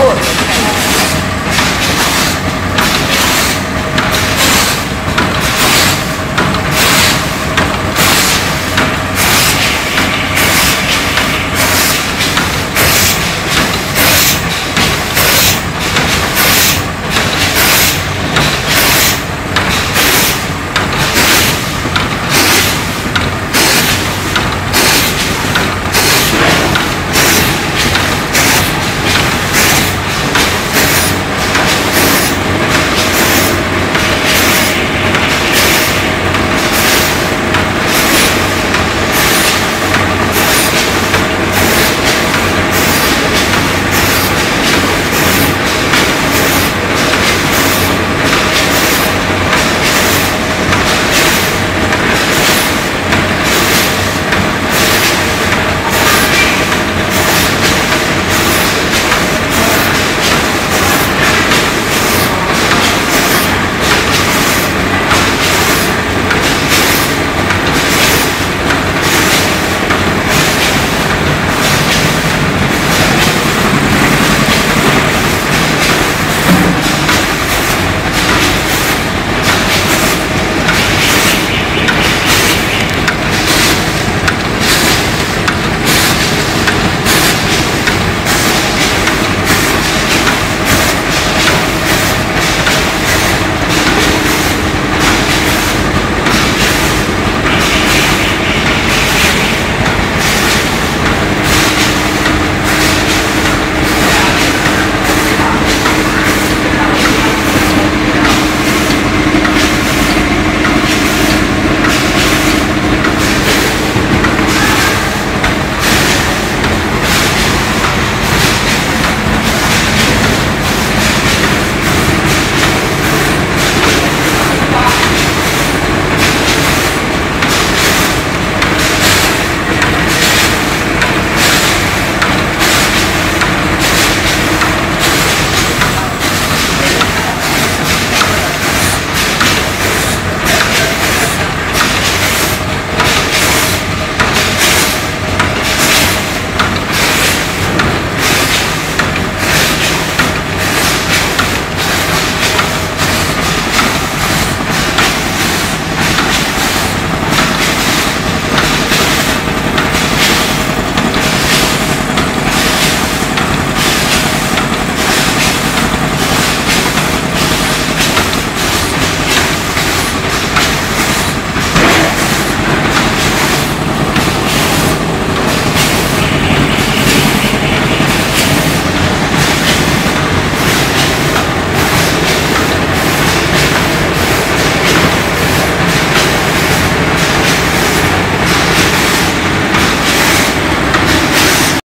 for.